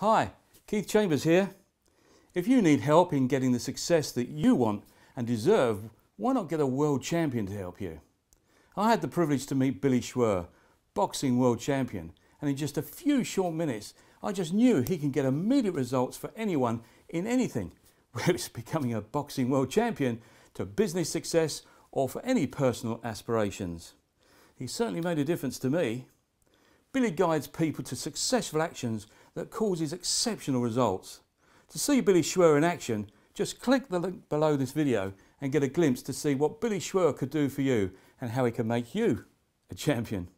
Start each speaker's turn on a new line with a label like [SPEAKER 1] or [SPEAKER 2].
[SPEAKER 1] Hi, Keith Chambers here. If you need help in getting the success that you want and deserve, why not get a world champion to help you? I had the privilege to meet Billy Schwer, boxing world champion, and in just a few short minutes, I just knew he can get immediate results for anyone in anything, whether it's becoming a boxing world champion, to business success, or for any personal aspirations. He certainly made a difference to me. Billy guides people to successful actions that causes exceptional results. To see Billy Schwer in action, just click the link below this video and get a glimpse to see what Billy Schwer could do for you and how he can make you a champion.